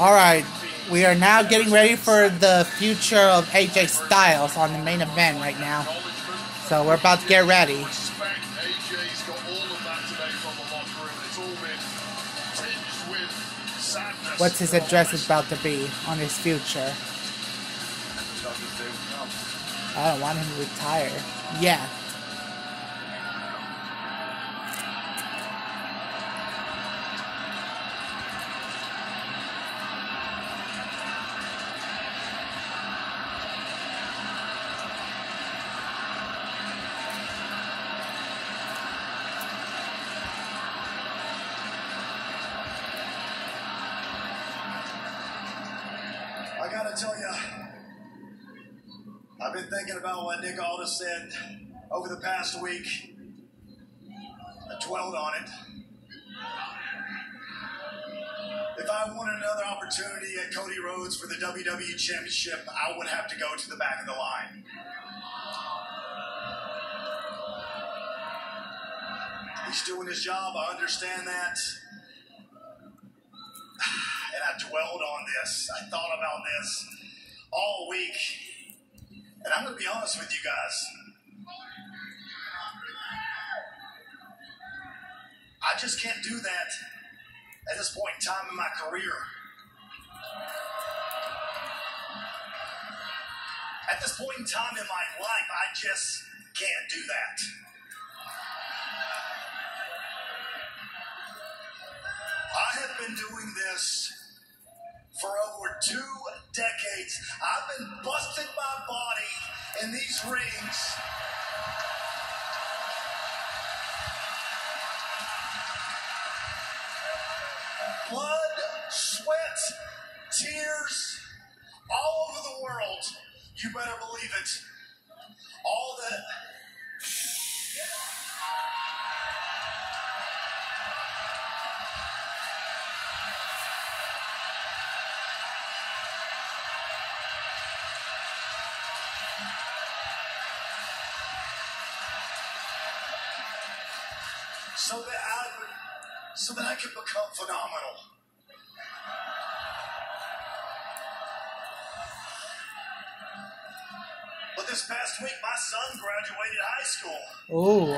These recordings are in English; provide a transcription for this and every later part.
Alright, we are now getting ready for the future of AJ Styles on the main event right now. So we're about to get ready. What's his address about to be on his future? I don't want him to retire. Yeah. Thinking about what Nick Aldis said over the past week. I dwelled on it. If I wanted another opportunity at Cody Rhodes for the WWE Championship, I would have to go to the back of the line. He's doing his job. I understand that. Dwelled on this. I thought about this all week. And I'm going to be honest with you guys. I just can't do that at this point in time in my career. At this point in time in my life, I just can't do that. Two decades. I've been busting my body in these rings. Blood, sweat, tears, all over the world. You better believe it. So that I would, so that I could become phenomenal. But this past week, my son graduated high school. Oh.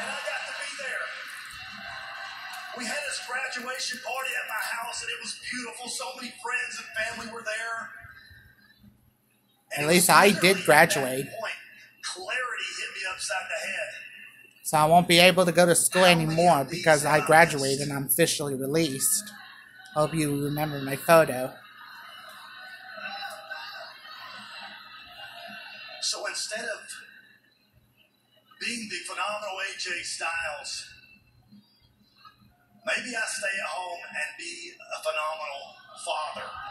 And I got to be there. We had his graduation party at my house, and it was beautiful. So many friends and family were there. And at least I did graduate. Point, clarity hit me upside the head. So I won't be able to go to school anymore because I graduated and I'm officially released. Hope you remember my photo. So instead of being the phenomenal AJ Styles, maybe I stay at home and be a phenomenal father.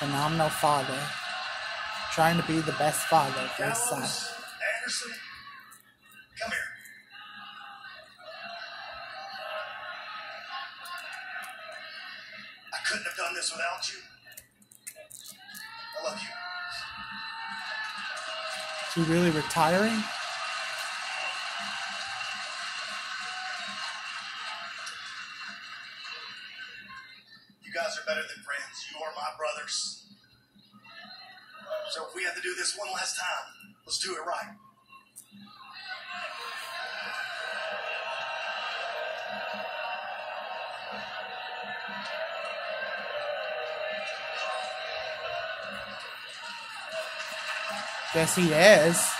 Phenomenal father, trying to be the best father for his son. Anderson, come here. I couldn't have done this without you. I love you. Is he really retiring? You guys are better than friends. You are my brothers. So if we have to do this one last time, let's do it right. Yes, he is.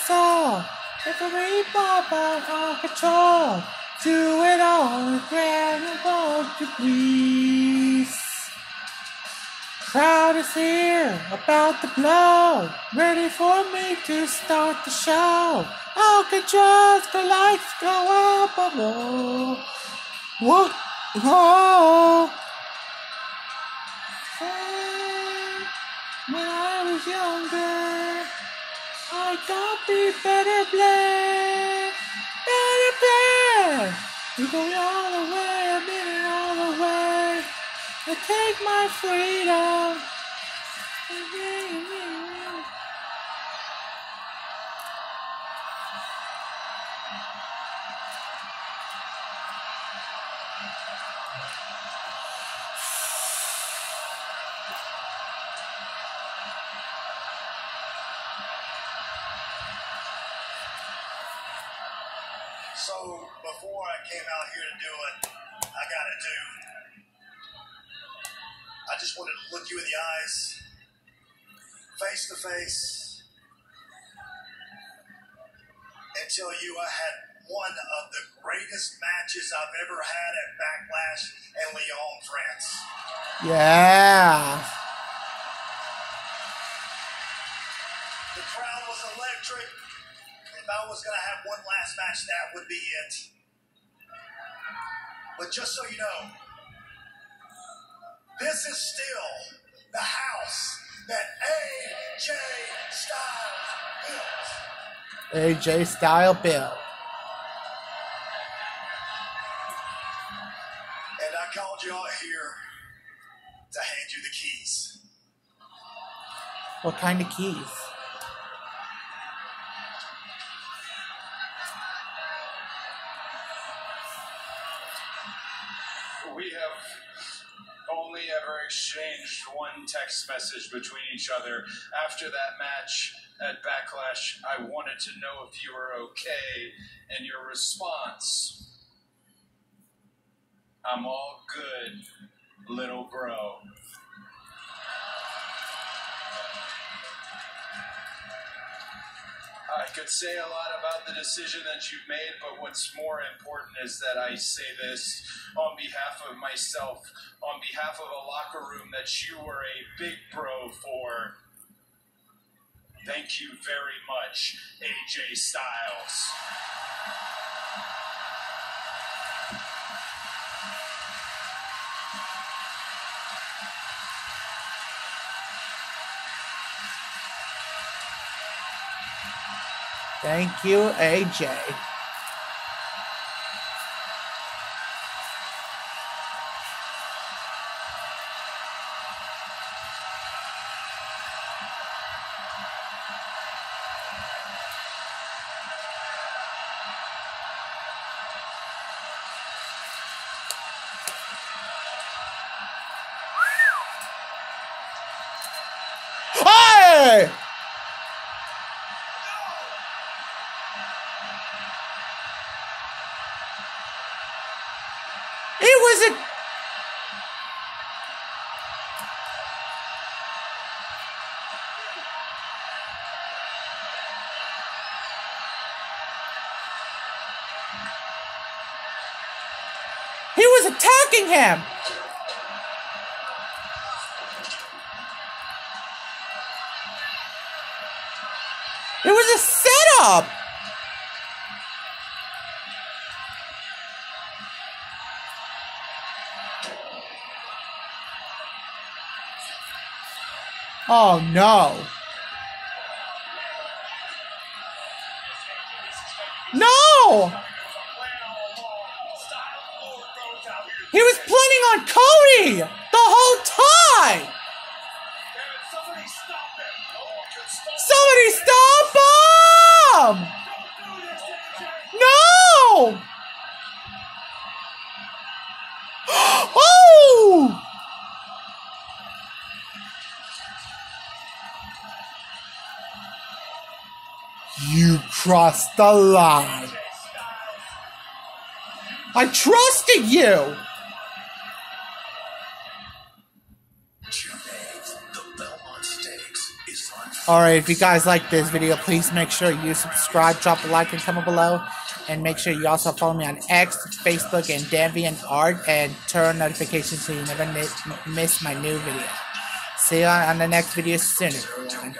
my soul. Every pop out control. Do it all with granule please? Crowd is here, about to blow. Ready for me to start the show. Alcatraz, the lights go up a low. What? Oh. When I was younger, I thought be better play, better play. You go all the way, a minute all the way. I take my freedom. I came out here to do it, I gotta do. I just wanted to look you in the eyes, face to face, and tell you I had one of the greatest matches I've ever had at Backlash in Lyon, France. Yeah. The crowd was electric. If I was going to have one last match, that would be it. But just so you know, this is still the house that AJ Styles built. AJ Style Bill. And I called you out here to hand you the keys. What kind of keys? We have only ever exchanged one text message between each other. After that match at Backlash, I wanted to know if you were okay, and your response I'm all good, little bro. I could say a lot about the decision that you've made, but what's more important is that I say this on behalf of myself, on behalf of a locker room that you were a big bro for. Thank you very much, AJ Styles. Thank you, AJ. Was attacking him. It was a setup. Oh no. No! He was planning on Cody the whole time! Somebody stop him! No! Oh! You crossed the line. I trusted you. Alright, if you guys like this video, please make sure you subscribe, drop a like, and comment below. And make sure you also follow me on X, Facebook, and DeviantArt, and turn on notifications so you never miss my new video. See you on the next video soon, everyone.